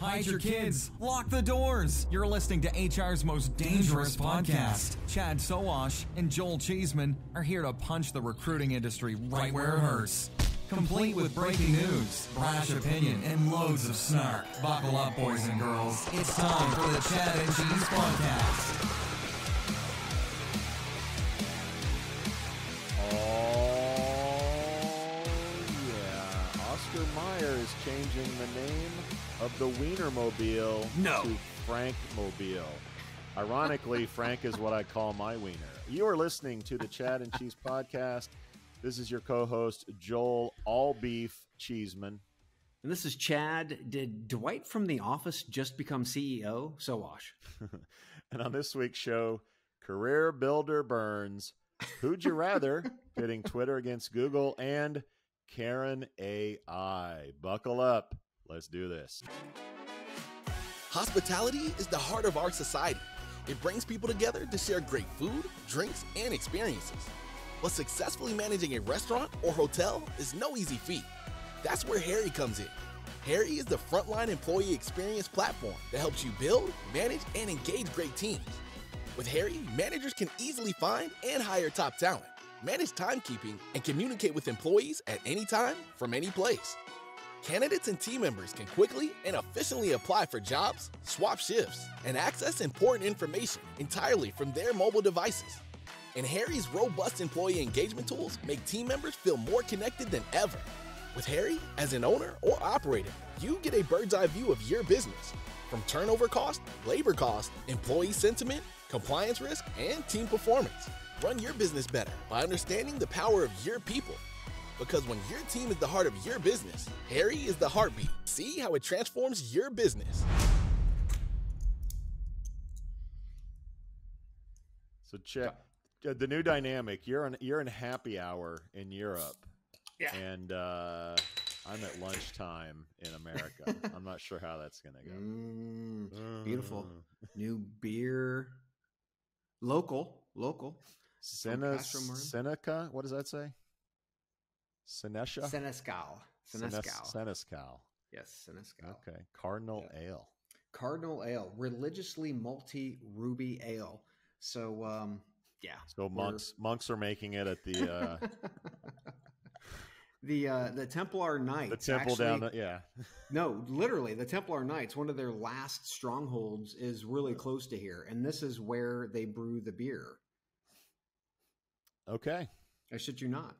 hide your kids, lock the doors. You're listening to HR's most dangerous podcast. Chad Sowash and Joel Cheeseman are here to punch the recruiting industry right where it hurts. Complete with breaking news, brash opinion, and loads of snark. Buckle up, boys and girls. It's time for the Chad and Cheese Podcast. Is changing the name of the Wienermobile No. to Frank Mobile. Ironically, Frank is what I call my wiener. You are listening to the Chad and Cheese podcast. This is your co-host Joel All Beef Cheeseman. And this is Chad. Did Dwight from The Office just become CEO? Sowash. And on this week's show, career builder Burns, who'd you rather? pitting Twitter against Google and Caryn AI. Buckle up. Let's do this. Hospitality is the heart of our society. It brings people together to share great food, drinks, and experiences. But successfully managing a restaurant or hotel is no easy feat. That's where Harri comes in. Harri is the frontline employee experience platform that helps you build, manage, and engage great teams. With Harri, managers can easily find and hire top talent, manage timekeeping, and communicate with employees at any time from any place. Candidates and team members can quickly and efficiently apply for jobs, swap shifts, and access important information entirely from their mobile devices. And Harri's robust employee engagement tools make team members feel more connected than ever. With Harri, as an owner or operator, you get a bird's eye view of your business from turnover cost, labor cost, employee sentiment, compliance risk, and team performance. Run your business better by understanding the power of your people. Because when your team is the heart of your business, Harri is the heartbeat. See how it transforms your business. So check uh, the new dynamic. You're in you're in happy hour in Europe. Yeah. And uh, I'm at lunchtime in America. I'm not sure how that's gonna go. Mm, beautiful. New beer. Local. Local. Sena, Seneca, what does that say? Senesha? Senescal. Senescal. Senescal. yes, Senescal. Okay. Cardinal Yeah. Ale. Cardinal Ale. Religiously multi ruby ale. So, um, yeah. So we're- monks monks are making it at the uh, the uh, the Templar Knights. the temple down. The, yeah. No, literally, the Templar Knights, one of their last strongholds, is really close to here, and this is where they brew the beer. Okay. I should you not.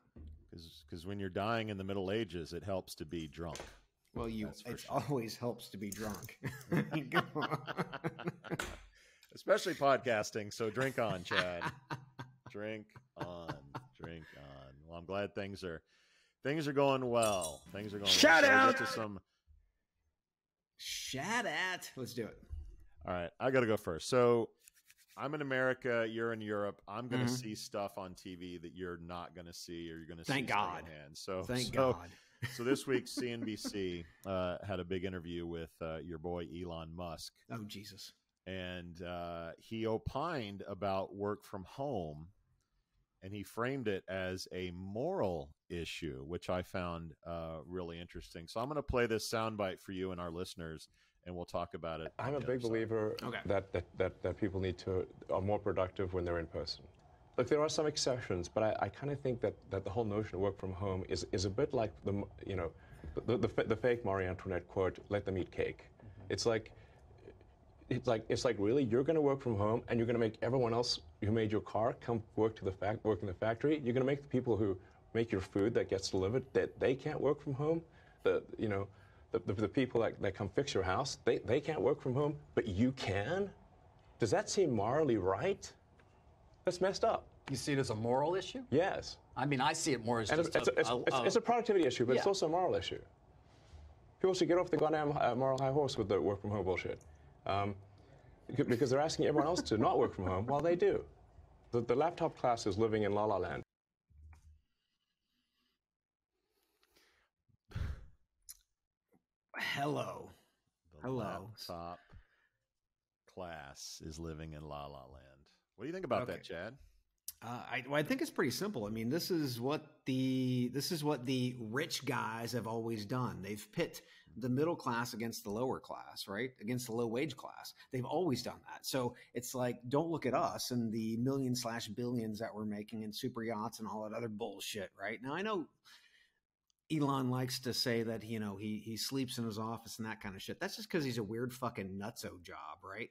Because when you're dying in the Middle Ages, it helps to be drunk. Well, you it sure. always helps to be drunk. Come on. Especially podcasting. So drink on, Chad. drink on. Drink on. Well, I'm glad things are things are going well. Things are going Shout well. So out! to some Shat at. Let's do it. All right, I got to go first. So I'm in America. You're in Europe. I'm going to Mhm. see stuff on TV that you're not going to see, or you're going to Thank see God. So Thank so, God. so this week, CNBC uh, had a big interview with uh, your boy Elon Musk, Oh Jesus. and uh, he opined about work from home, and he framed it as a moral issue, which I found uh, really interesting. So I'm going to play this soundbite for you and our listeners, and we'll talk about it. I'm a big believer Okay. that, that, that, that people need to are more productive when they're in person. Look, there are some exceptions, but I, I kind of think that, that the whole notion of work from home is, is a bit like the you know the, the, fa- the fake Marie Antoinette quote, "Let them eat cake." Mm-hmm. It's like it's like it's like really you're going to work from home and you're going to make everyone else who made your car come work to the fact work in the factory. You're going to make the people who make your food that gets delivered that they can't work from home. The you know the, the, the people that, that come fix your house they, they can't work from home, but you can. Does that seem morally right? That's messed up. You see it as a moral issue? Yes. I mean, I see it more as And it's, just it's, a, it's, a- it's, a- it's a productivity issue, but it's also a moral issue. People should get off the goddamn uh, moral high horse with the work from home bullshit. Um, because they're asking everyone else to not work from home while they do. The, the laptop class is living in la la land. Hello. The Hello. laptop class is living in La La Land. What do you think about that, Chad? Uh, I, well, I think it's pretty simple. I mean, this is what the this is what the rich guys have always done. They've pit the middle class against the lower class, right? Against the low wage class. They've always done that. So it's like, don't look at us and the million slash billions that we're making in super yachts and all that other bullshit, right? Now I know Elon likes to say that you know he he sleeps in his office and that kind of shit. That's just because he's a weird fucking nutso job, right?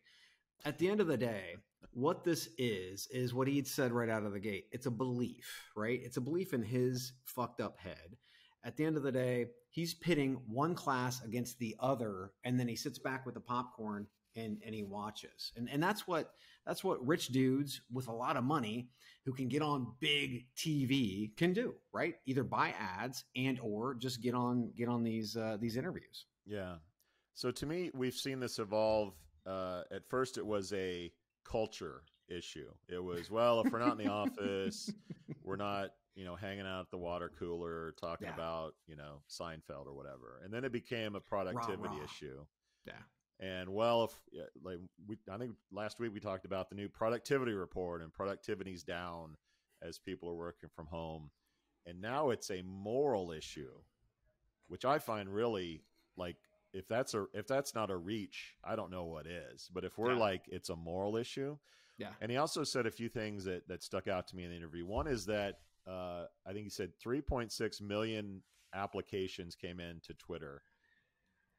At the end of the day, what this is is what he'd said right out of the gate. It's a belief, right? It's a belief in his fucked up head. At the end of the day, he's pitting one class against the other, and then he sits back with the popcorn and and he watches. And and that's what that's what rich dudes with a lot of money who can get on big TV can do, right? Either buy ads and or just get on get on these uh, these interviews. Yeah. So to me, we've seen this evolve. Uh, at first, it was a culture issue. It was well, if we're not in the office, we're not you know hanging out at the water cooler talking Yeah. about you know Seinfeld or whatever, and then it became a productivity rah. issue. Yeah. And well, if like we, I think last week we talked about the new productivity report, and productivity's down as people are working from home, and now it's a moral issue, which I find really like if that's a if that's not a reach, I don't know what is. But if we're Yeah. like it's a moral issue, Yeah. and he also said a few things that that stuck out to me in the interview. One is that uh, I think he said 3.6 million applications came in to Twitter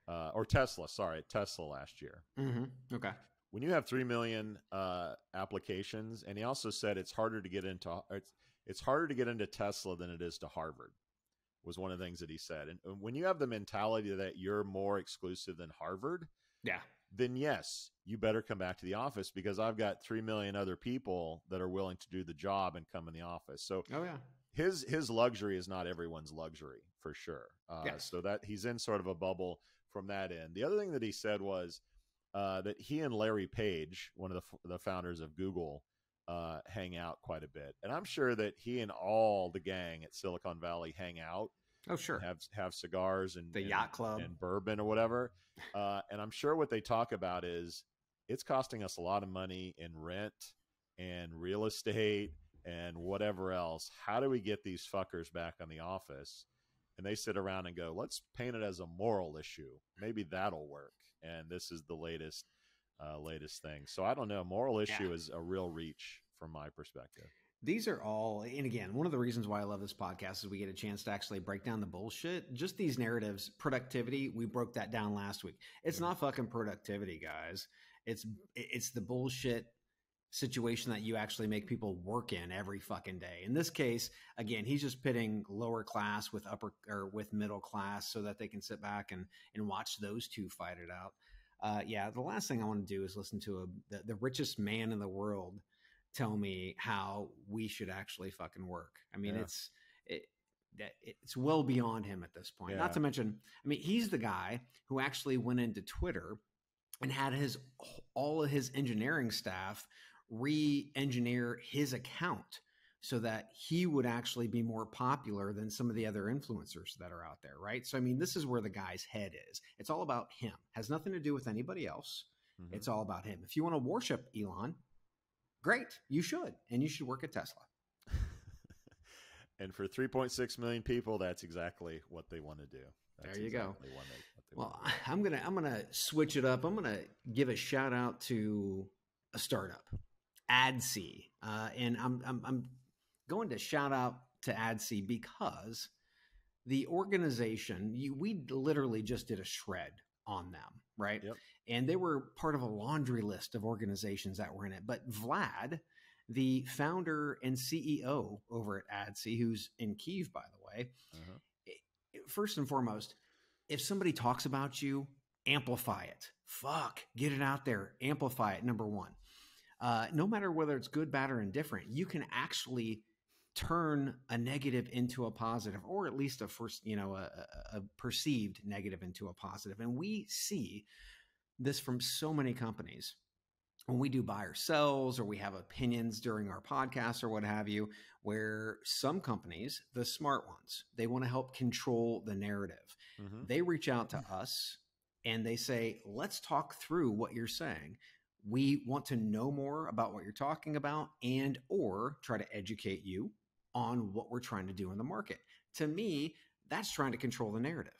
uh, or Tesla. Sorry, Tesla last year. Mm-hmm. Okay. When you have three million uh, applications, and he also said it's harder to get into it's it's harder to get into Tesla than it is to Harvard. Was one of the things that he said. And and when you have the mentality that you're more exclusive than Harvard, Yeah. then yes, you better come back to the office because I've got 3 million other people that are willing to do the job and come in the office. So Oh yeah. his his luxury is not everyone's luxury for sure. Uh, Yes. So that he's in sort of a bubble from that end. The other thing that he said was uh, that he and Larry Page, one of the f- the founders of Google, uh, hang out quite a bit, and I'm sure that he and all the gang at Silicon Valley hang out Oh sure. have have cigars and The and- yacht club. and bourbon or whatever. Uh, and I'm sure what they talk about is it's costing us a lot of money in rent and real estate and whatever else. How do we get these fuckers back on the office? And they sit around and go, let's paint it as a moral issue. Maybe that'll work. And this is the latest uh, latest thing. So I don't know. Moral issue Yeah. is a real reach from my perspective. These are all, and again, one of the reasons why I love this podcast is we get a chance to actually break down the bullshit. Just these narratives, productivity. We broke that down last week. It's not fucking productivity, guys. It's it's the bullshit situation that you actually make people work in every fucking day. In this case, again, he's just pitting lower class with upper or with middle class so that they can sit back and and watch those two fight it out. Uh, yeah, the last thing I want to do is listen to a, the, the richest man in the world tell me how we should actually fucking work. I mean, Yeah. it's it, it's well beyond him at this point. Yeah. Not to mention, I mean, he's the guy who actually went into Twitter and had his all of his engineering staff re-engineer his account so that he would actually be more popular than some of the other influencers that are out there, right? So I mean, this is where the guy's head is. It's all about him. Has nothing to do with anybody else. Mhm. It's all about him. If you want to worship Elon, great, you should, and you should work at Tesla. and for 3.6 million people, that's exactly what they want to do. That's There you go. exactly what they- Well. I'm gonna I'm gonna switch it up. I'm gonna give a shout out to a startup, AdSee, uh, and I'm, I'm I'm going to shout out to AdSee because the organization you, we literally just did a shred on them, right? Yep. And they were part of a laundry list of organizations that were in it. But Vlad, the founder and CEO over at AdSee, who's in Kiev, by the way, Uh-huh. first and foremost, if somebody talks about you, amplify it. Fuck, get it out there, amplify it. Number one, uh, no matter whether it's good, bad, or indifferent, you can actually turn a negative into a positive, or at least a first, you know, a, a, perceived negative into a positive. And we see this from so many companies when we do buy or sells or we have opinions during our podcast or what have you where some companies the smart ones they want to help control the narrative Mhm. they reach out to us and they say let's talk through what you're saying We want to know more about what you're talking about and or try to educate you on what we're trying to do in the market. To me, that's trying to control the narrative,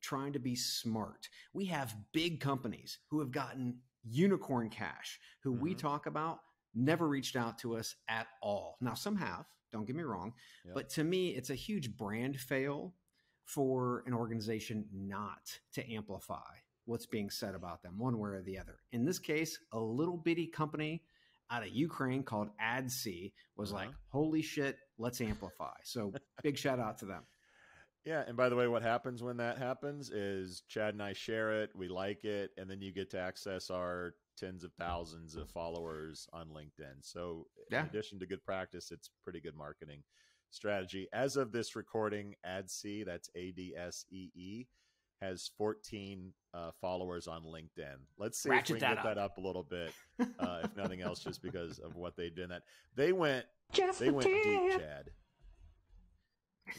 trying to be smart. We have big companies who have gotten unicorn cash who we Mhm. talk about never reached out to us at all. Now some have, don't get me wrong, Yep. but to me it's a huge brand fail for an organization not to amplify what's being said about them one way or the other. In this case, a little bitty company out of Ukraine called AdSee was like, Uh-huh. "Holy shit, let's amplify." So, big shout out to them. Yeah, and by the way, what happens when that happens is Chad and I share it, we like it, and then you get to access our tens of thousands of followers on LinkedIn. So, Yeah. in addition to good practice, it's pretty good marketing strategy. As of this recording, AdSee, that's A D S E E, has 14 uh, followers on LinkedIn. Let's see Ratchet if we can that get that up a little bit, uh, if nothing else, just because of what they did. That they went, they went deep, Chad.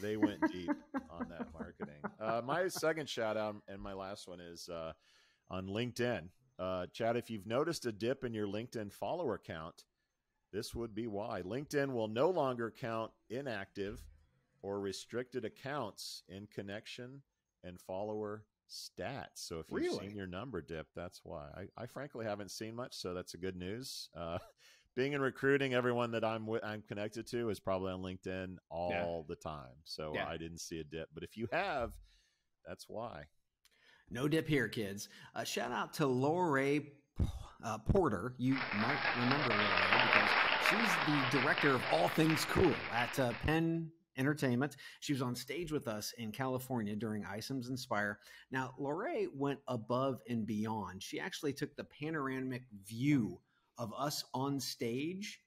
They went deep on that marketing. Uh, my second shout out and my last one is uh, on LinkedIn. Uh, Chad, if you've noticed a dip in your LinkedIn follower count, this would be why. LinkedIn will no longer count inactive or restricted accounts in connection and follower stats. So if you've Really? seen your number dip, that's why. I, I frankly haven't seen much, so that's a good news. Uh, being in recruiting, everyone that I'm wi- I'm connected to is probably on LinkedIn all the time. So Yeah. I didn't see a dip, but if you have, that's why. No dip here, kids. Uh, shout out to Lorray uh, Porter. You might remember Lorray because she's the director of all things cool at uh, Penn Entertainment. She was on stage with us in California during iCIMS Inspire. Now, Lorray went above and beyond. She actually took the panoramic view of us on stage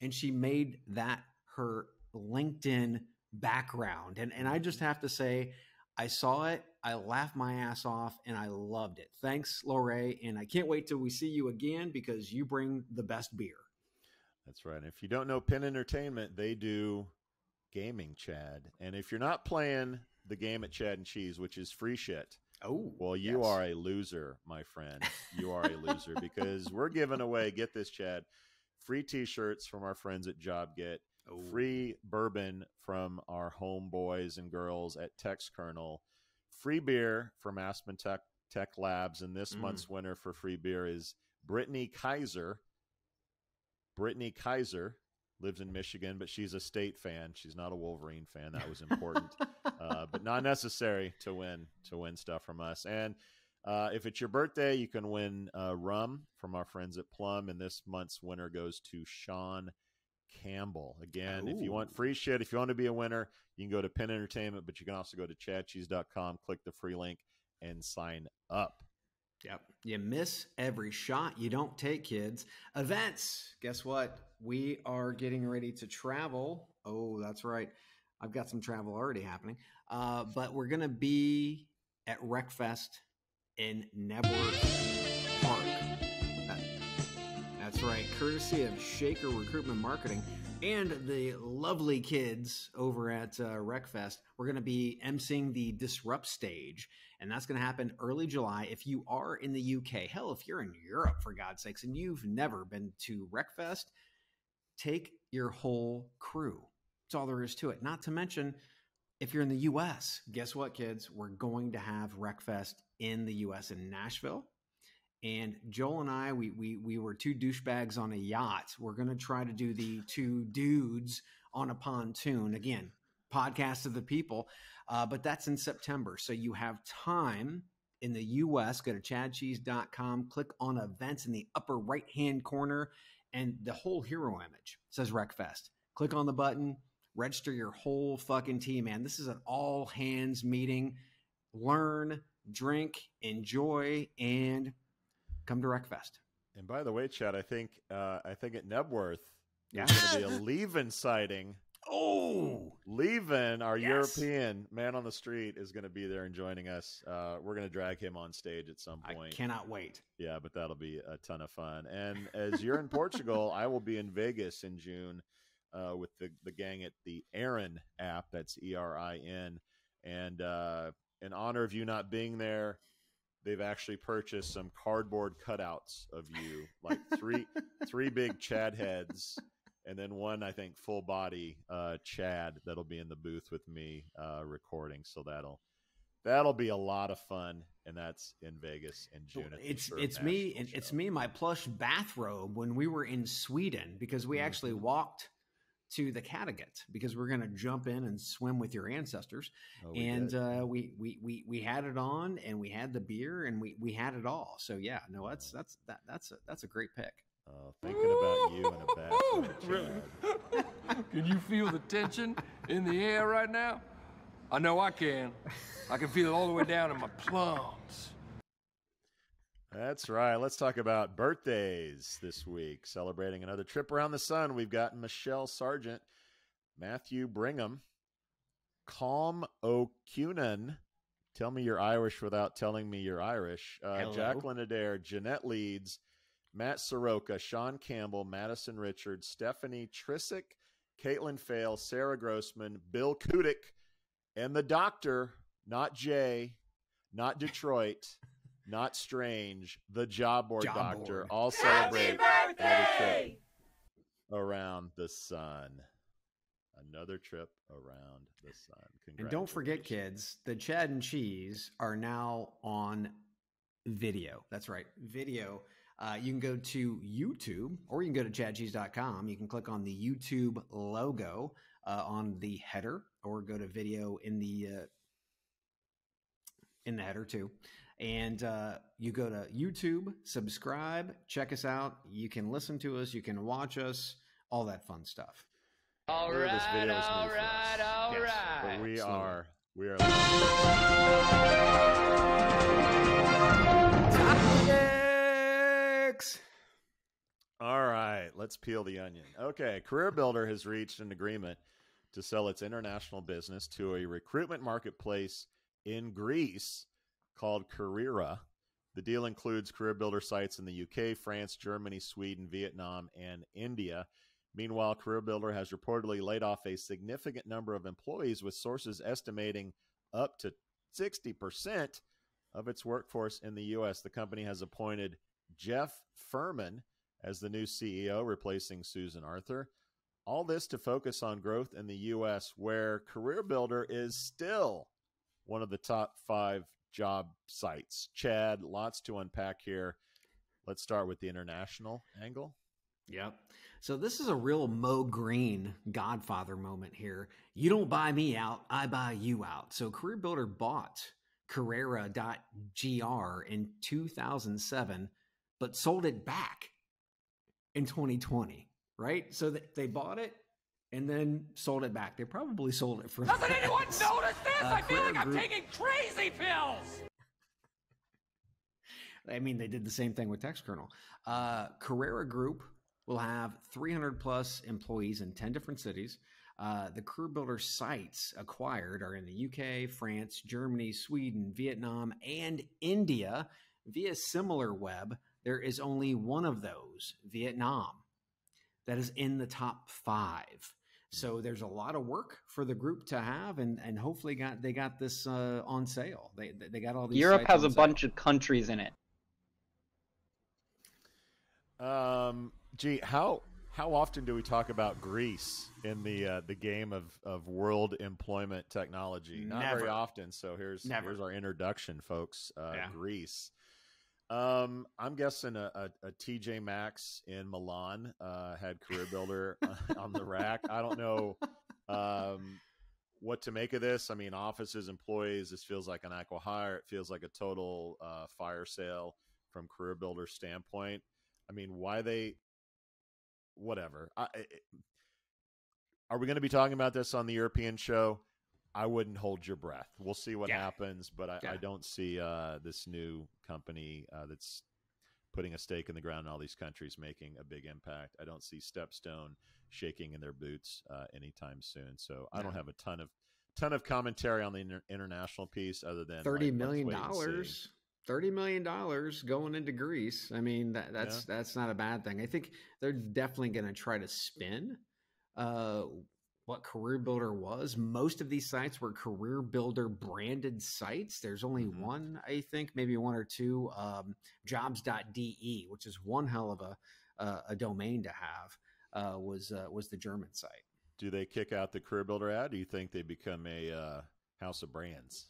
and she made that her LinkedIn background. And, and I just have to say, I saw it, I laughed my ass off, and I loved it. Thanks, Lorray. And I can't wait till we see you again because you bring the best beer. That's right. If you don't know Penn Entertainment, they do gaming, Chad. And if you're not playing the game at Chad and Cheese, which is free shit, Oh, well, you yes. are a loser, my friend. You are a loser because we're giving away, get this, Chad, free t shirts from our friends at JobGet, Oh. free bourbon from our homeboys and girls at TextKernel, free beer from Aspen Tech, Tech Labs. And this Mm. month's winner for free beer is Brittany Kaiser. Brittany Kaiser lives in Michigan, but she's a state fan. She's not a Wolverine fan. That was important uh, but not necessary to win to win stuff from us. And uh, if it's your birthday, you can win uh, rum from our friends at Plum. And this month's winner goes to Sean Campbell. Again, if you want free shit, if you want to be a winner, you can go to Penn Entertainment, but you can also go to chadcheese.com, click the free link, and sign up. Yep. You miss every shot you don't take, kids. Events. Guess what? We are getting ready to travel. Oh, that's right. I've got some travel already happening. Uh, but we're going to be at RecFest in Knebworth Park. That- that's right. Courtesy of Shaker Recruitment Marketing and the lovely kids over at uh, RecFest. We're going to be emceeing the Disrupt stage and that's going to happen early July. If you are in the UK, hell, if you're in Europe, for God's sakes, and you've never been to RecFest, take your whole crew. That's all there is to it. Not to mention, if you're in the US, guess what, kids? We're going to have RecFest in the US in Nashville. And Joel and I, we we we were two douchebags on a yacht. We're gonna try to do the two dudes on a pontoon again. Podcast of the people, uh, but that's in September. So you have time in the US. Go to chadcheese.com, click on events in the upper right hand corner, and the whole hero image says RecFest. Click on the button, register your whole fucking team, man. This is an all hands meeting. Learn, drink, enjoy, and come to RecFest. And by the way, Chad, I think uh, I think at Knebworth Yeah. there's going to be a leaving sighting. Oh, Lieven, our Yes. European man on the street, is going to be there and joining us. Uh, we're going to drag him on stage at some point. I point. cannot wait. Yeah, but that'll be a ton of fun. And as you're in Portugal, I will be in Vegas in June uh, with the, the gang at the Erin app. That's E R I N. And uh, in honor of you not being there, they've actually purchased some cardboard cutouts of you, like three three big Chad heads, and then one I think full body uh, Chad that'll be in the booth with me uh, recording. So that'll that'll be a lot of fun, and that's in Vegas in June. It's it's me and it's me my plush bathrobe when we were in Sweden because we mm-hmm. actually walked to the Kattegat because we're going to jump in and swim with your ancestors. Oh, we and uh, we, we we we had it on, and we had the beer, and we we had it all. So yeah, no, that's that's that that's a that's a great pick. Oh, thinking about you in a bathroom. really? can you feel the tension in the air right now? I know I can. I can feel it all the way down in my plums. That's right. Let's talk about birthdays this week. Celebrating another trip around the sun, we've got Michelle Sargent, Matthew Brigham, Calm O'Cunan. Tell me you're Irish without telling me you're Irish. Uh, Jacqueline Adair, Jeanette Leeds, Matt Soroka, Sean Campbell, Madison Richards, Stephanie Trissick, Caitlin Fail, Sarah Grossman, Bill Kudik, and the doctor, not Jay, not Detroit not strange, the job board job doctor, board. all celebrate another trip around the sun. Another trip around the sun. And don't forget, kids, the Chad and Cheese are now on video. That's right, video. Uh, you can go to YouTube or you can go to chadcheese.com. You can click on the YouTube logo uh, on the header or go to video in the uh, in the header too and uh, you go to YouTube, subscribe, check us out. You can listen to us, you can watch us, all that fun stuff. All right, this video is all right, all yes. right. But we Absolutely. are we are. Topics. All right, let's peel the onion. Okay, Career Builder has reached an agreement to sell its international business to a recruitment marketplace in Greece called Kariera. The deal includes career builder sites in the UK, France, Germany, Sweden, Vietnam, and India. Meanwhile, Career Builder has reportedly laid off a significant number of employees, with sources estimating up to 60% of its workforce in the U.S. The company has appointed Jeff Furman as the new CEO, replacing Susan Arthur. All this to focus on growth in the U.S., where Career Builder is still one of the top five job sites. Chad, lots to unpack here. Let's start with the international angle. Yep. So this is a real Moe Greene Godfather moment here. You don't buy me out, I buy you out. So Career Builder bought Kariera.gr in 2007, but sold it back in 2020, right? So they bought it and then sold it back. They probably sold it for. Doesn't anyone notice this? Uh, I feel like I'm taking crazy pills. I mean, they did the same thing with TextKernel. Uh, Kariera Group will have 300 plus employees in 10 different cities. Uh, the Career Builder sites acquired are in the UK, France, Germany, Sweden, Vietnam, and India. Via SimilarWeb, there is only one of those, Vietnam, that is in the top five. So there's a lot of work for the group to have, and and hopefully got they got this uh, on sale. They they got all these. Europe has a sale. bunch of countries in it. Um, gee, how how often do we talk about Greece in the uh, the game of, of world employment technology? Not Never. very often. So here's Never. here's our introduction, folks. Uh, yeah. Greece. Um, I'm guessing a, a, a, TJ Maxx in Milan uh, had Career Builder on the rack. I don't know um, what to make of this. I mean, offices, employees. This feels like an acqui-hire. It feels like a total uh, fire sale from Career Builder standpoint. I mean, why they? Whatever. I, are we going to be talking about this on the European show? I wouldn't hold your breath. We'll see what yeah. happens, but I, yeah. I don't see uh, this new company uh, that's putting a stake in the ground in all these countries making a big impact. I don't see Stepstone shaking in their boots uh, anytime soon. So I don't have a ton of ton of commentary on the inter- international piece other than thirty like, million dollars. Thirty million dollars going into Greece. I mean, that, that's that's not a bad thing. I think they're definitely going to try to spin. Uh, what Career Builder was. Most of these sites were Career Builder branded sites. There's only Mhm. one, I think, maybe one or two, um, jobs.de, which is one hell of a, uh, a domain to have, uh, was, uh, was the German site. Do they kick out the career builder ad? Do you think they become a uh, house of brands?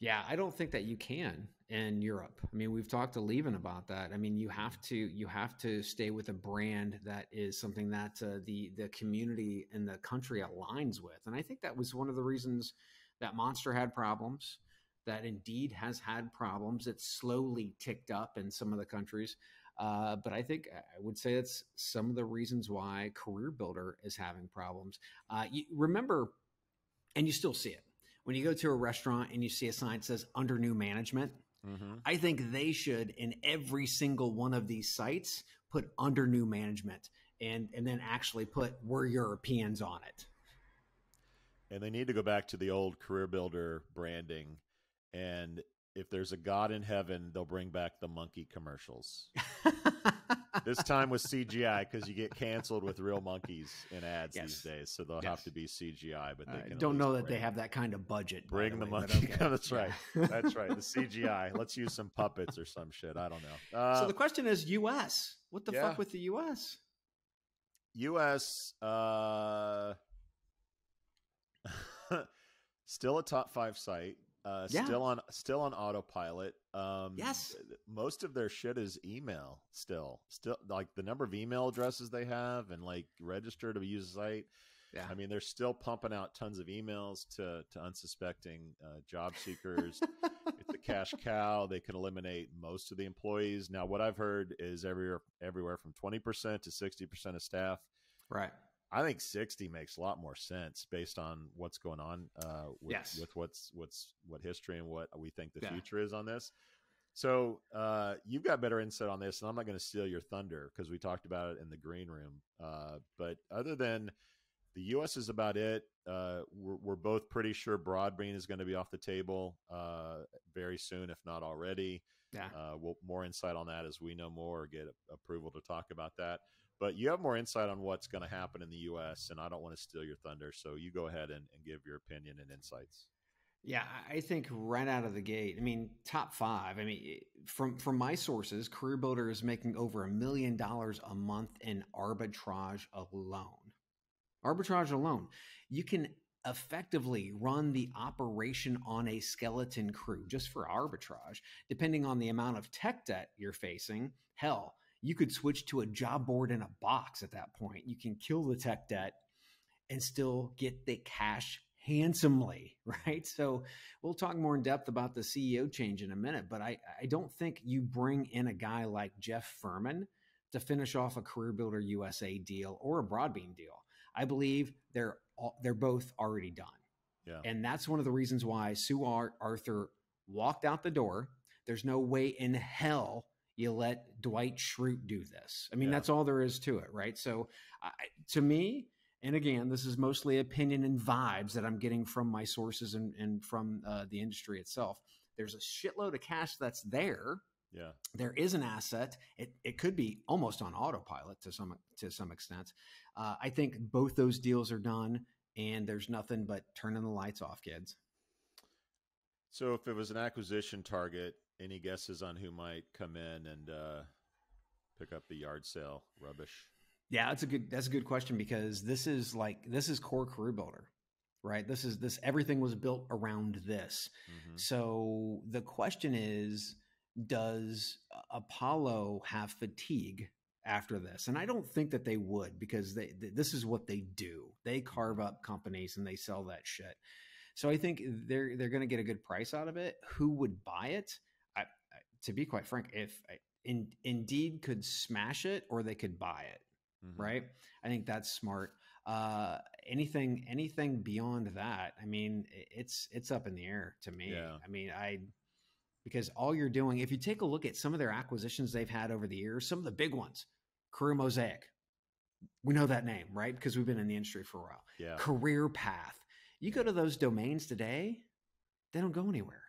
Yeah, I don't think that you can in Europe. I mean, we've talked to Lieven about that. I mean, you have to you have to stay with a brand that is something that uh, the the community and the country aligns with. And I think that was one of the reasons that Monster had problems. That Indeed has had problems. It's slowly ticked up in some of the countries. Uh, but I think I would say it's some of the reasons why Career Builder is having problems. Uh, you remember, and you still see it when you go to a restaurant and you see a sign that says under new management, Mm-hmm. I think they should in every single one of these sites put under new management and and then actually put we're Europeans on it. And they need to go back to the old career builder branding. And if there's a God in heaven, they'll bring back the monkey commercials. this time with CGI because you get canceled with real monkeys in ads Yes. these days. So they'll Yes. have to be CGI. But they I can at don't know least that they have that kind of budget. Bring the, way, but monkey. okay. That's right. That's right. The CGI. Let's use some puppets or some shit. I don't know. Uh, so the question is, U.S. What the yeah. fuck with the U.S. U.S. Uh, still a top five site. Uh, Yeah. Still on still on autopilot. Um, Yes. Most of their shit is email. Still, still like the number of email addresses they have and like register to use the site. Yeah. I mean, they're still pumping out tons of emails to to unsuspecting uh, job seekers. it's a cash cow. They can eliminate most of the employees. Now, what I've heard is everywhere everywhere from twenty percent to sixty percent of staff. right. I think sixty makes a lot more sense based on what's going on uh, with, Yes. with what's what's what history and what we think the Yeah. future is on this. So uh, you've got better insight on this, and I'm not going to steal your thunder because we talked about it in the green room. Uh, but other than the U.S. is about it. Uh, we're, we're both pretty sure Broadbean is going to be off the table uh, very soon, if not already. Yeah. Uh, we'll more insight on that as we know more or get approval to talk about that. But you have more insight on what's going to happen in the U.S., and I don't want to steal your thunder. So you go ahead and, and give your opinion and insights. Yeah, I think right out of the gate. I mean, top five. I mean, from from my sources, Career Builder is making over a million dollars a month in arbitrage alone. Arbitrage alone, you can effectively run the operation on a skeleton crew just for arbitrage, depending on the amount of tech debt you're facing. Hell, you could switch to a job board in a box at that point. You can kill the tech debt and still get the cash handsomely, right? So we'll talk more in depth about the CEO change in a minute, but I, I don't think you bring in a guy like Jeff Furman to finish off a Career Builder USA deal or a Broadbean deal. I believe they're all, they're both already done. Yeah. And that's one of the reasons why Sue Ar- Arthur walked out the door. There's no way in hell you let Dwight Schrute do this. I mean, Yeah. that's all there is to it, right? So, I, to me, and again, this is mostly opinion and vibes that I'm getting from my sources and, and from uh, the industry itself. There's a shitload of cash that's there. Yeah. There is an asset. It, it could be almost on autopilot to some to some extent. Uh, I think both those deals are done, and there's nothing but turning the lights off, kids. So if it was an acquisition target, any guesses on who might come in and uh, pick up the yard sale rubbish? Yeah, that's a good that's a good question because this is like this is core career builder, right? This is this everything was built around this. Mhm. So the question is, does Apollo have fatigue after this? And I don't think that they would because they th- this is what they do. They carve up companies and they sell that shit. So I think they're they're going to get a good price out of it. Who would buy it? To be quite frank, if in, Indeed could smash it or they could buy it, Mhm. right? I think that's smart. Uh, anything anything beyond that, I mean, it's it's up in the air to me. Yeah. I mean, I because all you're doing, if you take a look at some of their acquisitions they've had over the years, some of the big ones, Career Mosaic, we know that name, right? Because we've been in the industry for a while. Yeah. Career Path. You go to those domains today, they don't go anywhere.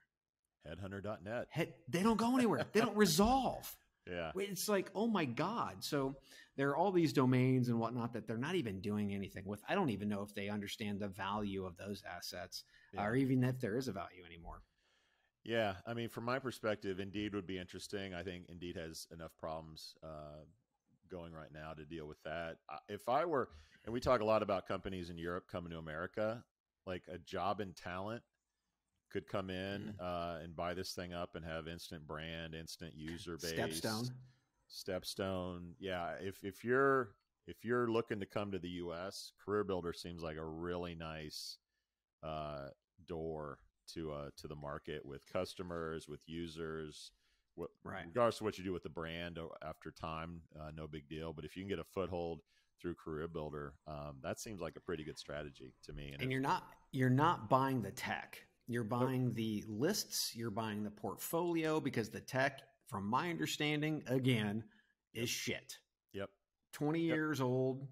Headhunter.net. Head, they don't go anywhere. they don't resolve. Yeah. It's like, oh my God. So there are all these domains and whatnot that they're not even doing anything with. I don't even know if they understand the value of those assets Yeah. or even if there is a value anymore. Yeah, I mean, from my perspective, Indeed would be interesting. I think Indeed has enough problems uh, going right now to deal with that. If I were, and we talk a lot about companies in Europe coming to America, like a job and talent could come in uh, and buy this thing up and have instant brand, instant user base. Stepstone. Stepstone. Yeah, if if you're if you're looking to come to the U.S., Career Builder seems like a really nice uh, door to uh, to the market with customers, with users. What, Right. Regardless of what you do with the brand after time, uh, no big deal. But if you can get a foothold through Career Builder, um, that seems like a pretty good strategy to me. and if- you're not you're not buying the tech you're buying the lists you're buying the portfolio because the tech from my understanding again is shit Yep. 20 Yep. years old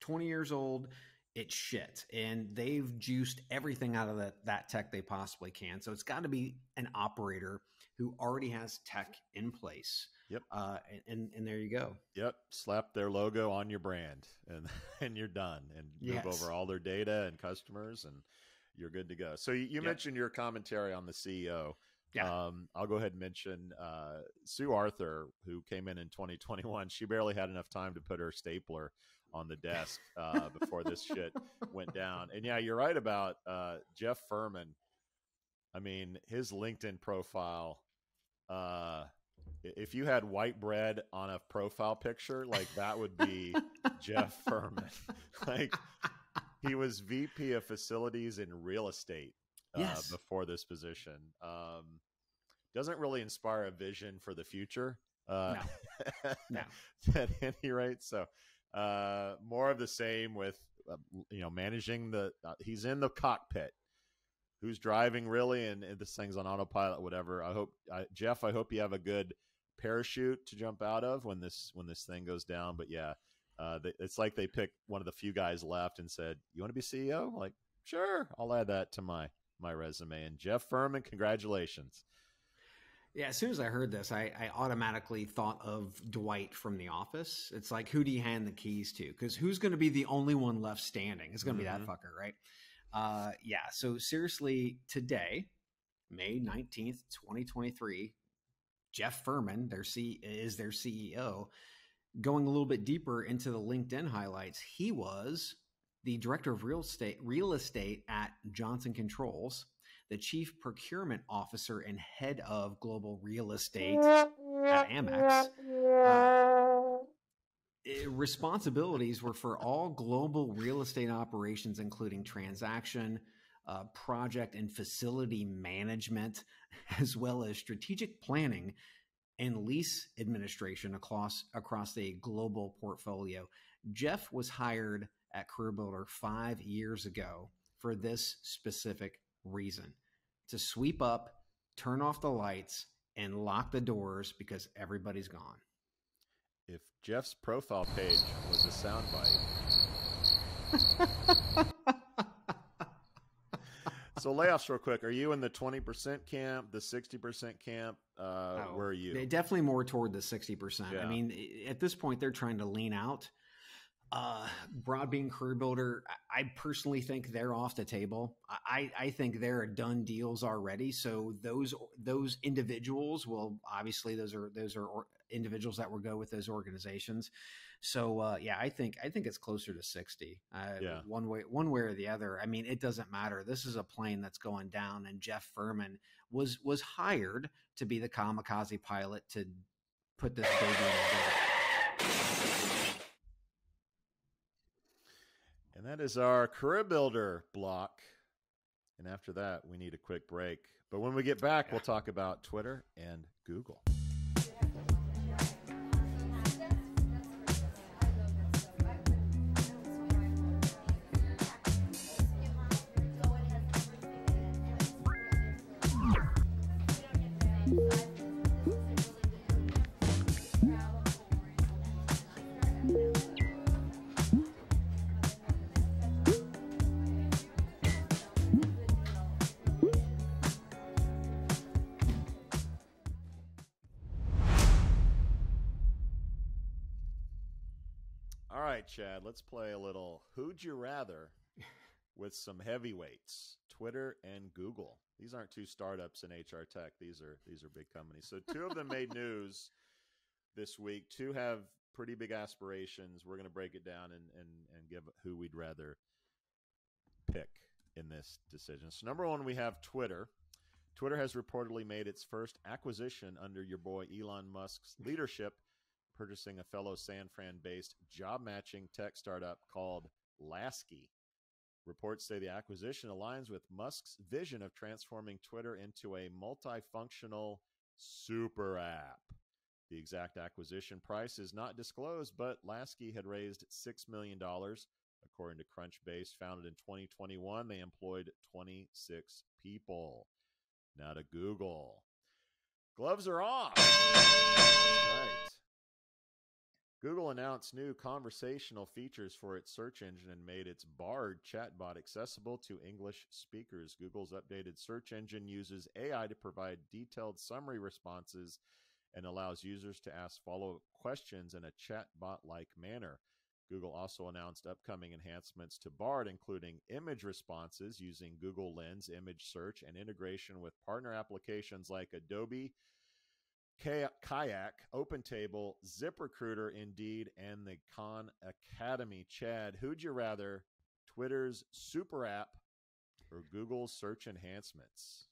20 years old it's shit and they've juiced everything out of that, that tech they possibly can so it's got to be an operator who already has tech in place Yep. uh, and and there you go Yep, slap their logo on your brand, and and you're done, and move Yes. over all their data and customers, and you're good to go. So you, you Yep. mentioned your commentary on the CEO. Yeah. Um, I'll go ahead and mention uh, Sue Arthur, who came in in 2021. She barely had enough time to put her stapler on the desk uh, before this shit went down. And yeah, you're right about uh, Jeff Furman. I mean, his LinkedIn profile. Uh, if you had white bread on a profile picture, like that would be Jeff Furman. like he was VP of facilities in real estate uh, Yes. before this position. Um, doesn't really inspire a vision for the future. Uh, No. at any rate, so uh, more of the same with uh, you know managing the. Uh, he's in the cockpit. Who's driving really, and, and this thing's on autopilot, whatever. I hope, I, Jeff. I hope you have a good parachute to jump out of when this when this thing goes down. But yeah, uh, they, it's like they picked one of the few guys left and said, "You want to be CEO?" Like, sure, I'll add that to my my resume. And Jeff Furman, congratulations. Yeah, as soon as I heard this, I, I automatically thought of Dwight from The Office. It's like, who do you hand the keys to? Because who's going to be the only one left standing? It's going to be that Mhm. fucker, right? Uh, yeah. So seriously, today, May nineteenth, twenty twenty three, Jeff Furman, their C is their CEO. Going a little bit deeper into the LinkedIn highlights, he was the director of real estate real estate at Johnson Controls, the chief procurement officer and head of global real estate at Amex. Uh, eh, responsibilities were for all global real estate operations, including transaction, uh, project, and facility management, as well as strategic planning and lease administration across across a global portfolio. Jeff was hired at CareerBuilder five years ago for this specific reason to sweep up, turn off the lights, and lock the doors because everybody's gone. If Jeff's profile page was a soundbite. so layoffs, real quick. Are you in the twenty percent camp, the sixty percent camp? Uh, Oh, where are you? Definitely more toward the 60%. Yeah. I mean, at this point, they're trying to lean out. Uh, Broadbean Career Builder, I personally think they're off the table. I, I think they're done deals already. So those those individuals will obviously those are those are individuals that will go with those organizations. So uh, yeah, I think I think it's closer to sixty. Uh, Yeah. one way one way or the other. I mean, it doesn't matter. This is a plane that's going down, and Jeff Furman was was hired to be the kamikaze pilot to put this baby in the dirt. And that is our career builder block. And after that, we need a quick break. But when we get back, we'll talk about Twitter and Google. Chad, let's play a little Who'd You Rather with some heavyweights, Twitter and Google. These aren't two startups in HR tech. These are these are big companies. So two of them made news this week. Two have pretty big aspirations. We're going to break it down and, and, and give who we'd rather pick in this decision. So number one, we have Twitter. Twitter has reportedly made its first acquisition under your boy Elon Musk's leadership, purchasing a fellow San Fran based job matching tech startup called Laskie. Reports say the acquisition aligns with Musk's vision of transforming Twitter into a multifunctional super app. The exact acquisition price is not disclosed, but Laskie had raised $6 million. According to Crunchbase, founded in 2021, they employed 26 people. Now to Google. Gloves are off. Google announced new conversational features for its search engine and made its Bard chatbot accessible to English speakers. Google's updated search engine uses AI to provide detailed summary responses and allows users to ask follow up questions in a chatbot like manner. Google also announced upcoming enhancements to Bard, including image responses using Google Lens image search and integration with partner applications like Adobe, Kayak, OpenTable, ZipRecruiter, Indeed, and the Khan Academy. Chad, who'd you rather, Twitter's super app or Google's search enhancements?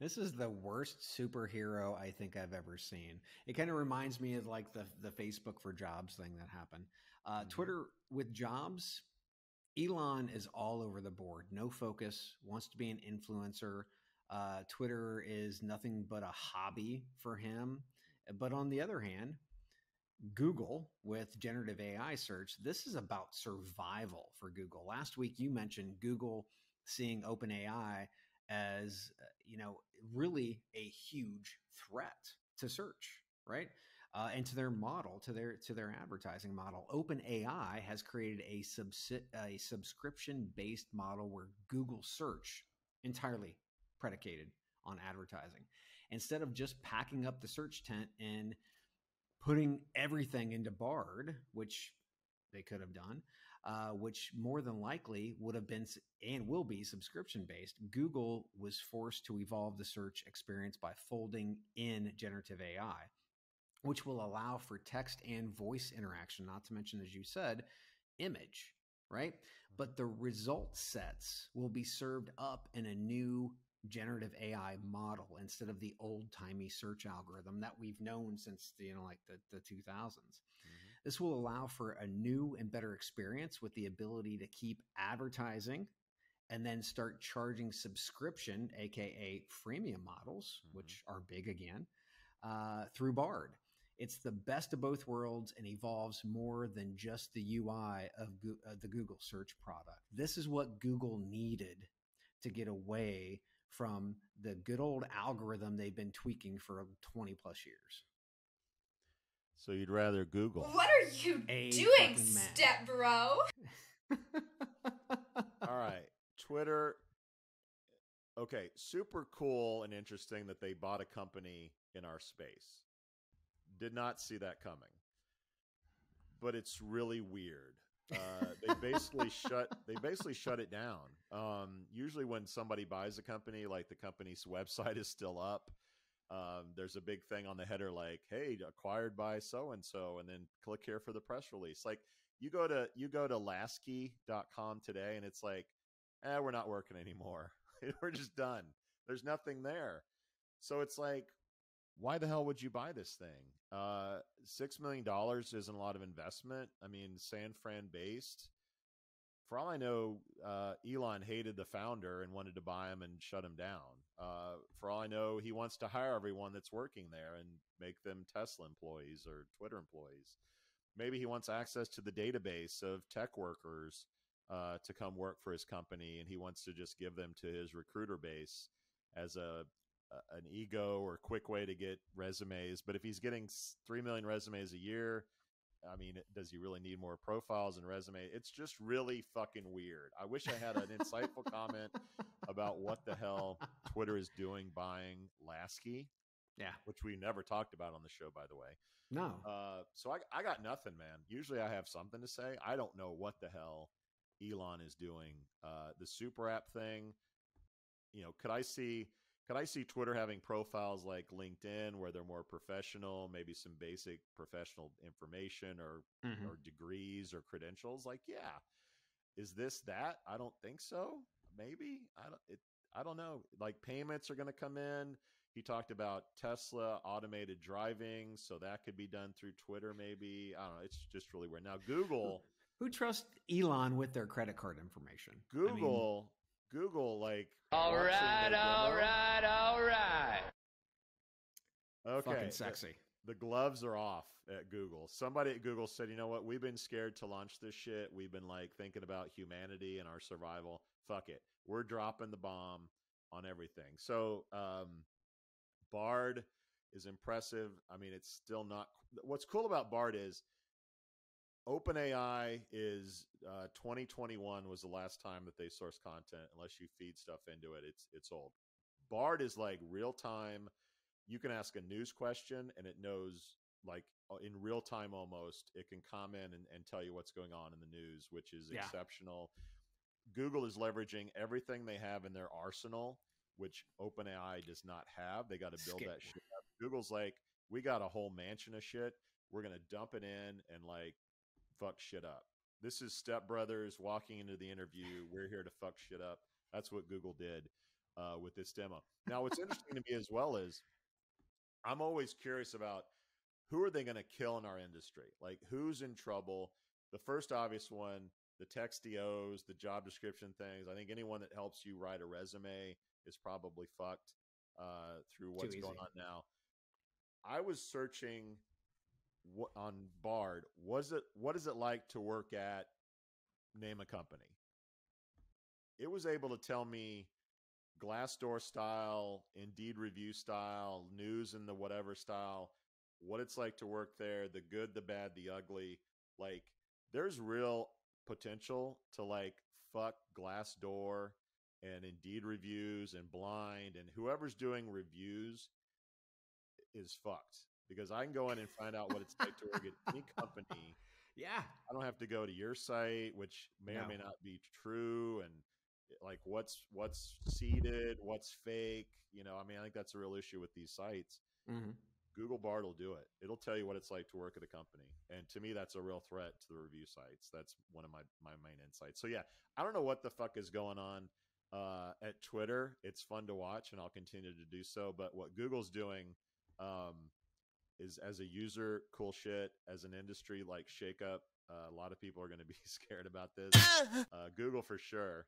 This is the worst superhero I think I've ever seen. It kind of reminds me of like the the Facebook for Jobs thing that happened. Uh, mm-hmm. Twitter with Jobs, Elon is all over the board. No focus. Wants to be an influencer. Uh, Twitter is nothing but a hobby for him. But on the other hand, Google with generative AI search, this is about survival for Google. Last week you mentioned Google seeing OpenAI as uh, you know really a huge threat to search, right? Uh, and to their model, to their to their advertising model. OpenAI has created a subsi- a subscription based model where Google search entirely predicated on advertising. Instead of just packing up the search tent and putting everything into Bard, which they could have done, uh, which more than likely would have been and will be subscription based, Google was forced to evolve the search experience by folding in generative AI, which will allow for text and voice interaction, not to mention, as you said, image, right? But the result sets will be served up in a new generative AI model instead of the old timey search algorithm that we've known since you know like the, the 2000s. Mm-hmm. This will allow for a new and better experience with the ability to keep advertising and then start charging subscription, aka freemium models, mm-hmm. which are big again, uh, through Bard. It's the best of both worlds and evolves more than just the UI of Go- uh, the Google search product. This is what Google needed to get away from the good old algorithm they've been tweaking for 20 plus years. So you'd rather Google. What are you A doing, step bro? All right. Twitter. Okay, super cool and interesting that they bought a company in our space. Did not see that coming. But it's really weird. Uh, they basically shut they basically shut it down. Um, usually, when somebody buys a company, like the company's website is still up, um, there's a big thing on the header like, "Hey, acquired by so and so," and then click here for the press release. Like you go to you go to Laskie.com today, and it's like, "Eh, we're not working anymore. we're just done. There's nothing there." So it's like, why the hell would you buy this thing? Uh, Six million dollars isn't a lot of investment. I mean, San Fran based. For all I know, uh, Elon hated the founder and wanted to buy him and shut him down. Uh, for all I know, he wants to hire everyone that's working there and make them Tesla employees or Twitter employees. Maybe he wants access to the database of tech workers uh, to come work for his company, and he wants to just give them to his recruiter base as a, a an ego or quick way to get resumes. But if he's getting three million resumes a year, I mean, does he really need more profiles and resume? It's just really fucking weird. I wish I had an insightful comment about what the hell Twitter is doing buying Laskie. Yeah. which we never talked about on the show, by the way. No. Uh, so I, I got nothing, man. Usually I have something to say. I don't know what the hell Elon is doing. Uh, the super app thing, you know, could I see could I see Twitter having profiles like LinkedIn where they're more professional, maybe some basic professional information or Mhm. or degrees or credentials? Like, yeah. Is this that? I don't think so. Maybe. I don't it I don't know. Like payments are going to come in. He talked about Tesla automated driving, so that could be done through Twitter maybe. I don't know. It's just really weird. Now Google Who trusts Elon with their credit card information? Google Google like All watching right, the all demo. right, all right. Okay. fucking the- sexy. The gloves are off at Google. Somebody at Google said, "You know what? We've been scared to launch this shit. We've been like thinking about humanity and our survival. Fuck it. We're dropping the bomb on everything." So, um Bard is impressive. I mean, it's still not What's cool about Bard is OpenAI is uh, 2021 was the last time that they source content. Unless you feed stuff into it, it's it's old. Bard is like real time. You can ask a news question and it knows like uh, in real time almost. It can comment and, and tell you what's going on in the news, which is Yeah. exceptional. Google is leveraging everything they have in their arsenal, which OpenAI does not have. They got to build Scale. that shit up. Google's like, we got a whole mansion of shit. We're gonna dump it in and like fuck shit up. This is Step Brothers walking into the interview. We're here to fuck shit up. That's what Google did uh, with this demo. Now, what's interesting to me as well is I'm always curious about who are they going to kill in our industry? Like, who's in trouble? The first obvious one, the textios, the job description things. I think anyone that helps you write a resume is probably fucked uh, through what's going on now. I was searching on Bard. Was it what is it like to work at name a company? It was able to tell me Glassdoor style, Indeed review style, news and the whatever style, what it's like to work there, the good, the bad, the ugly. Like there's real potential to like fuck Glassdoor and Indeed reviews and Blind and whoever's doing reviews is fucked because I can go in and find out what it's like to work at any company. Yeah. I don't have to go to your site, which may or may not be true, and like what's what's seeded, what's fake. You know, I mean, I think that's a real issue with these sites. Mm-hmm. Google Bard will do it. It'll tell you what it's like to work at a company, and to me, that's a real threat to the review sites. That's one of my my main insights. So yeah, I don't know what the fuck is going on uh, at Twitter. It's fun to watch, and I'll continue to do so. But what Google's doing um, is, as a user, cool shit. As an industry, like shake up. Uh, a lot of people are going to be scared about this. Uh, Google for sure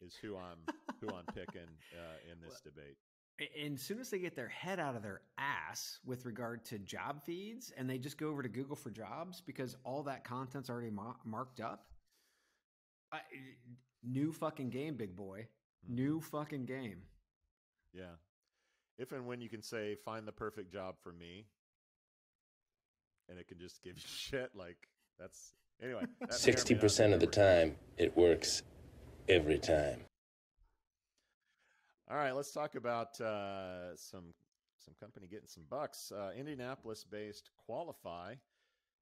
is who I'm who I'm picking uh, in this debate. And as soon as they get their head out of their ass with regard to job feeds and they just go over to Google for jobs because all that content's already ma- marked up, I, new fucking game, big boy. New fucking game. Yeah. If and when you can say, find the perfect job for me, and it can just give you shit, like, that's. Anyway. that may or may not Sixty be percent of the time, it works every time. All right, let's talk about uh, some some company getting some bucks. Uh, Indianapolis-based Qualifi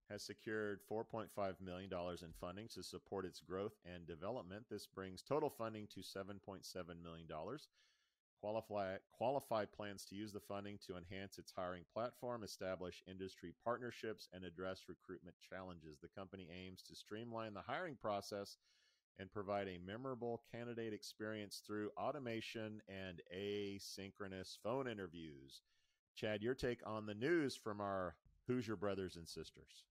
has secured 4.5 million dollars in funding to support its growth and development. This brings total funding to 7.7 million dollars. Qualifi Qualifi plans to use the funding to enhance its hiring platform, establish industry partnerships, and address recruitment challenges. The company aims to streamline the hiring process and provide a memorable candidate experience through automation and asynchronous phone interviews. Chad, your take on the news from our Hoosier brothers and sisters.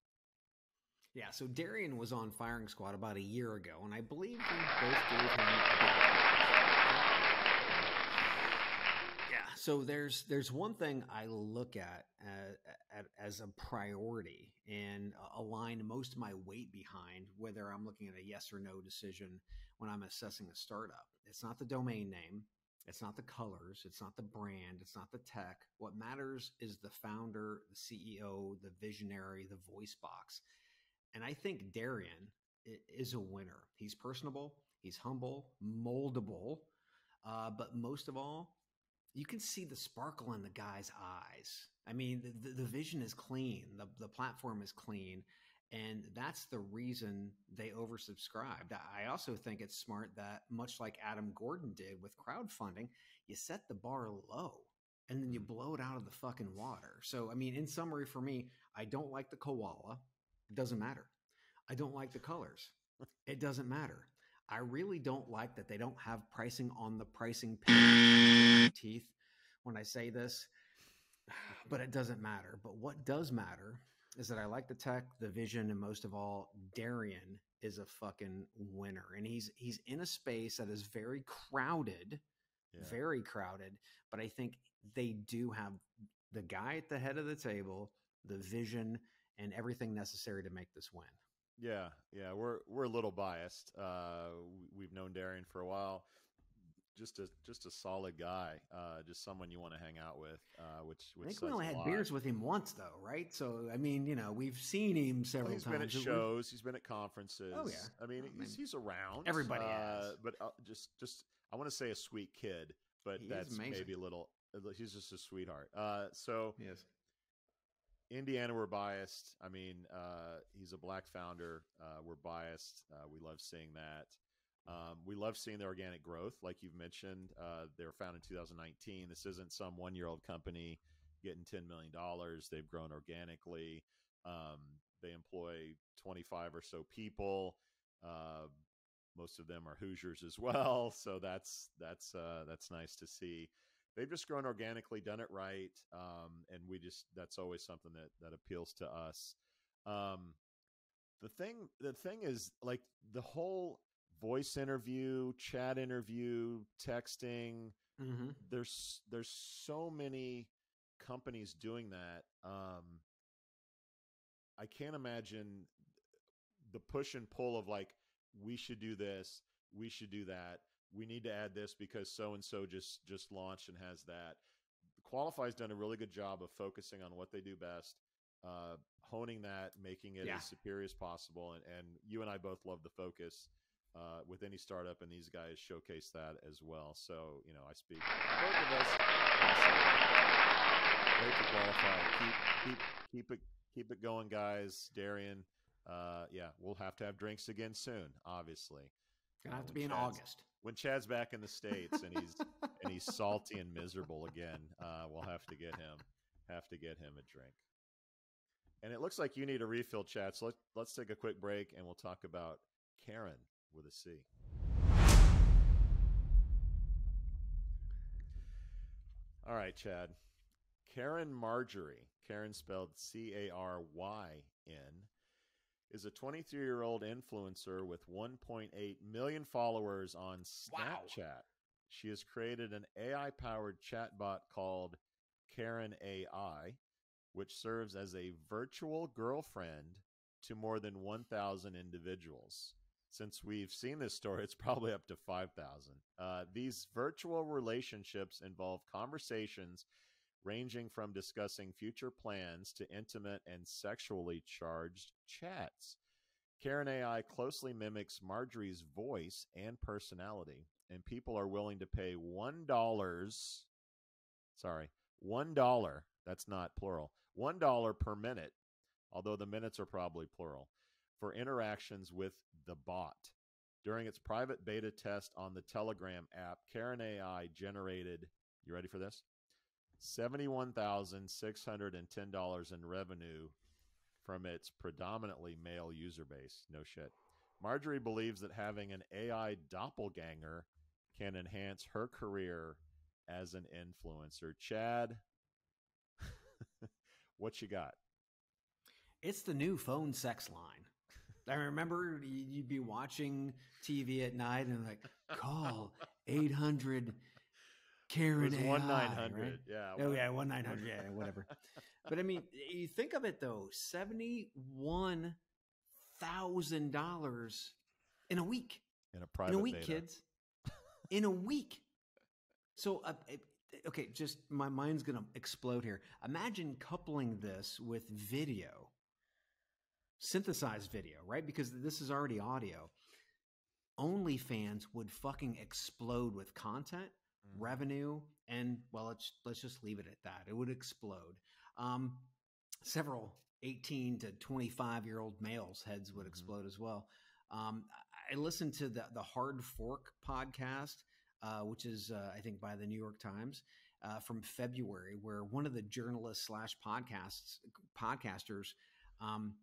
Yeah, so Darian was on Firing Squad about a year ago, and I believe we both gave him a big Yeah, so there's there's one thing I look at, uh, as a priority and align most of my weight behind whether I'm looking at a yes or no decision when I'm assessing a startup. It's not the domain name, it's not the colors, it's not the brand, it's not the tech. What matters is the founder, the CEO, the visionary, the voice box. And I think Darian is a winner. He's personable, he's humble, moldable, uh, but most of all, you can see the sparkle in the guy's eyes. I mean, the, the, vision is clean, the, the platform is clean. And that's the reason they oversubscribed. I also think it's smart that, much like Adam Gordon did with crowdfunding, you set the bar low and then you mm-hmm. blow it out of the fucking water. So, I mean, in summary, for me, I don't like the koala. It doesn't matter. I don't like the colors. It doesn't matter. I really don't like that they don't have pricing on the pricing page teeth when I say this, but it doesn't matter. But what does matter is that I like the tech, the vision, and most of all, Darian is a fucking winner. And he's he's in a space that is very crowded, yeah. very crowded. But I think they do have the guy at the head of the table, the vision, and everything necessary to make this win. Yeah, yeah, we're we're a little biased. Uh, we've known Darian for a while. Just a just a solid guy, uh, just someone you want to hang out with. Uh, which, which I think we only had beers with him once, though, right? So I mean, you know, we've seen him several well, he's times. been at shows. He's been at conferences. Oh yeah. I mean, I he's, he's around. Everybody uh, has. But uh, just just I want to say a sweet kid, but he that's maybe a little. He's just a sweetheart. Uh, so yes. Indiana, we're biased. I mean, uh, he's a black founder. Uh, we're biased. Uh, we love seeing that. Um, we love seeing the organic growth, like you've mentioned. Uh, they were founded in 2019. This isn't some one year old company getting $10 million. They've grown organically. Um, they employ 25 or so people. Uh, most of them are Hoosiers as well, so that's that's uh, that's nice to see they've just grown organically, done it right, um, and we just that's always something that that appeals to us. Um, the thing, the thing is, like the whole voice interview, chat interview, texting. Mm-hmm. There's there's so many companies doing that. Um, I can't imagine the push and pull of like we should do this, we should do that we need to add this because so and so just just launched and has that. Qualifi's done a really good job of focusing on what they do best, uh, honing that, making it yeah. as superior as possible. And, and you and I both love the focus uh, with any startup, and these guys showcase that as well. So you know, I speak both of us. Great to qualify. Keep keep keep it keep it going, guys. Darian, uh, yeah, we'll have to have drinks again soon. Obviously, gonna have to be in August when Chad's back in the states and he's and he's salty and miserable again, uh, we'll have to get him have to get him a drink. And it looks like you need a refill, Chad. So let, let's take a quick break and we'll talk about Karen with a C. All right, Chad. Caryn Marjorie, Caryn spelled C A R Y N, is a 23 year old influencer with 1.8 million followers on Snapchat. Wow. She has created an AI powered chatbot called Caryn AI, which serves as a virtual girlfriend to more than 1,000 individuals. Since we've seen this story, it's probably up to 5,000. Uh, these virtual relationships involve conversations ranging from discussing future plans to intimate and sexually charged chats. Caryn AI closely mimics Marjorie's voice and personality, and people are willing to pay $1. Sorry, $1. That's not plural. $1 per minute, although the minutes are probably plural, for interactions with the bot. During its private beta test on the Telegram app, Caryn AI generated, you ready for this? $71,610 in revenue from its predominantly male user base. No shit. Marjorie believes that having an AI doppelganger can enhance her career as an influencer. Chad, what you got? It's the new phone sex line. I remember you'd be watching TV at night and like, call 800 Karen it one nine hundred. Yeah. Oh yeah, one nine hundred. Yeah, whatever. but I mean, you think of it though, seventy one thousand dollars in a week. In a private. In a week, kids. in a week. So, uh, okay, just my mind's gonna explode here. Imagine coupling this with video, synthesized video, right? Because this is already audio. OnlyFans would fucking explode with content revenue, and well, let's let's just leave it at that. It would explode. Um, several 18 to 25 year old males' heads would explode as well. Um, I listened to the the Hard Fork podcast, uh, which is uh, I think by the New York Times. Uh, from February, where one of the journalists slash podcasts podcasters um,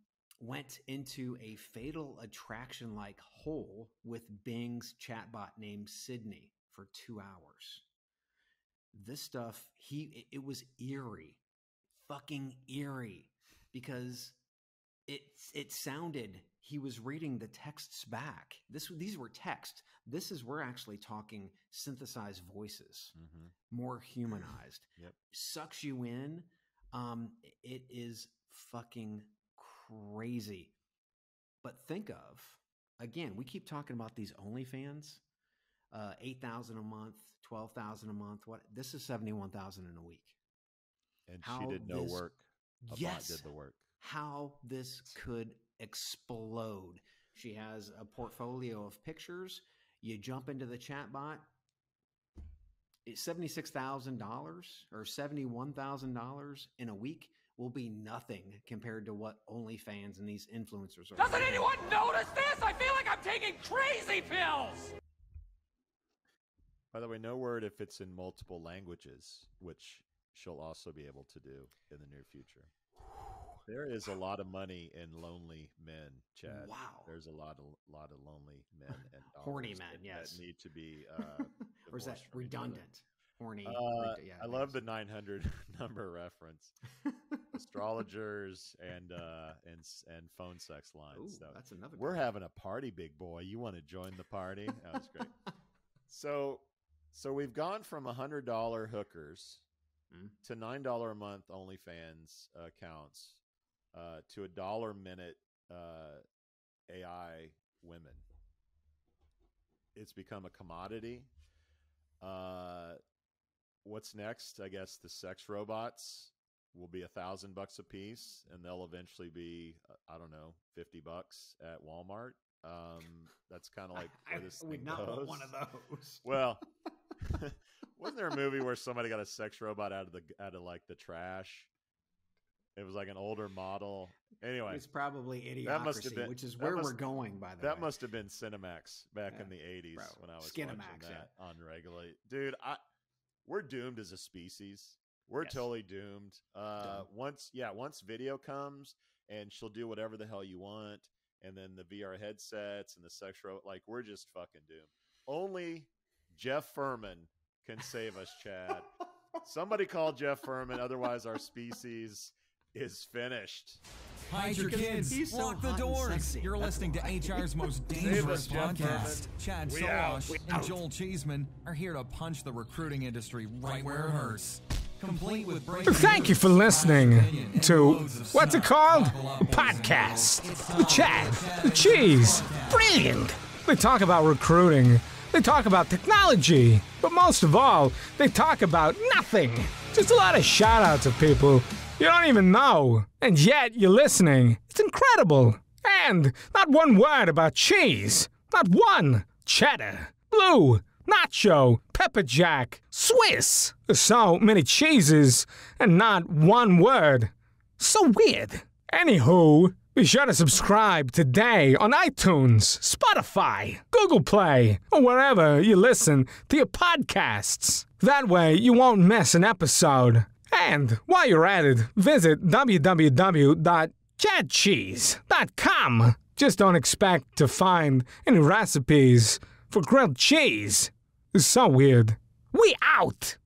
went into a fatal attraction like hole with Bing's chatbot named Sydney for two hours. This stuff, he it was eerie, fucking eerie, because it it sounded he was reading the texts back. This these were text. This is we're actually talking synthesized voices, more humanized. Yep. Sucks you in. Um, it is fucking crazy. But think of again, we keep talking about these OnlyFans, uh, eight thousand a month, twelve thousand a month. What this is seventy one thousand in a week. And How she did no this- work. A bot Yes. did the work. How this could explode. She has a portfolio of pictures. You jump into the chat bot. Seventy-six thousand dollars or seventy-one thousand dollars in a week will be nothing compared to what OnlyFans and these influencers are. Doesn't anyone notice this? I feel like I'm taking crazy pills. By the way, no word if it's in multiple languages, which she'll also be able to do in the near future. There is a lot of money in lonely men, Chad. Wow. There's a lot of lot of lonely men and Horny men, that, yes. that need to be. Uh, or is that divorced from each other. redundant? Horny. Uh, yeah, I love the 900 number reference. Astrologers and uh, and and phone sex lines. Ooh, So that's another We're one. having a party, big boy. You want to join the party? That was great. so so we've gone from hundred dollar hookers Mm. to nine dollar a month OnlyFans accounts uh, to a dollar a minute uh, AI women. It's become a commodity. Uh, what's next? I guess the sex robots will be a thousand bucks a piece, and they'll eventually be uh, I don't know fifty bucks at Walmart. Um, that's kind of like where this I would thing not goes. want one of those. Well, wasn't there a movie where somebody got a sex robot out of the out of like the trash? It was like an older model. Anyway, It's probably that must have idiocracy, been which is that where we're going. By the that way, must have been Cinemax back in the '80s Bro, when I was watching Skinemax, yeah. that on regulate. Dude, I we're doomed as a species. We're Yes. totally doomed. Uh, once, yeah, once video comes and she'll do whatever the hell you want, and then the VR headsets and the sex ro like we're just fucking doomed. Only Jeff Furman can save us, Chad. Somebody call Jeff Furman, otherwise our species is finished. Hide your kids. he's so Lock the doors. You're That's listening why. to HR's most dangerous us, podcast. Chad We out. Sowash We and Joel Cheeseman are here to punch the recruiting industry right where it hurts. Complete with breaking Thank you for listening honest opinion, and to what's it called? Buckle up, boys and Podcast. The Chad, the Cheese. Podcast. Brilliant. They talk about recruiting. They talk about technology. But most of all, they talk about nothing. Just a lot of shout outs of people you don't even know. And yet you're listening. It's incredible. And not one word about cheese. Not one. Cheddar. Blue. Nacho. Pepper Jack. Swiss. So many cheeses and not one word. So weird. Anywho, be sure to subscribe today on iTunes, Spotify, Google Play, or wherever you listen to your podcasts. That way you won't miss an episode. And while you're at it, visit www.chadcheese.com. Just don't expect to find any recipes for grilled cheese. It's so weird. We out!